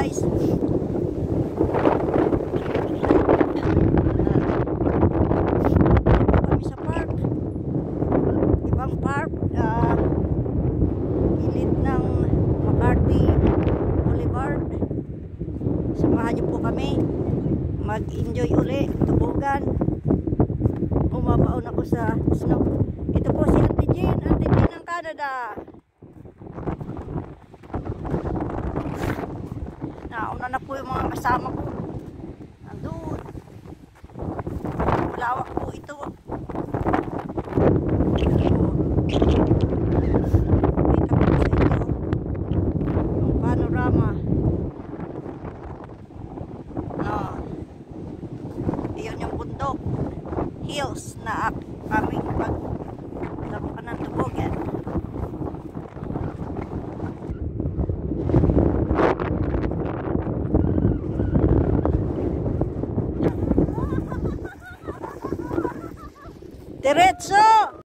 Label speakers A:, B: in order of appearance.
A: guys. Kami sa park. Ibang park. Uh, init ng McCarthy Boulevard. Samahan niyo po kami. Mag-enjoy uli. Tubugan. Umapaon ako sa snow. Ito po si Auntie Jean. Auntie Jean ng Canada. Kasama ko. Nandun. Malawak po ito. Kita ko Terezzo.